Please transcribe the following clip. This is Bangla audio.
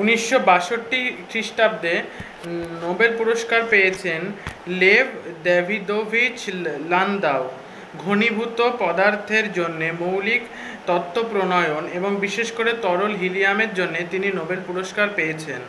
উনিশশো বাষট্টি খ্রিস্টাব্দে নোবেল পুরস্কার পেয়েছেন লেভ দ্যাভিদোভিচ লান্দাও, ঘনীভূত পদার্থের জন্য মৌলিক তত্ত্ব প্রণয়ন এবং বিশেষ করে তরল হিলিয়ামের জন্য তিনি নোবেল পুরস্কার পেয়েছেন।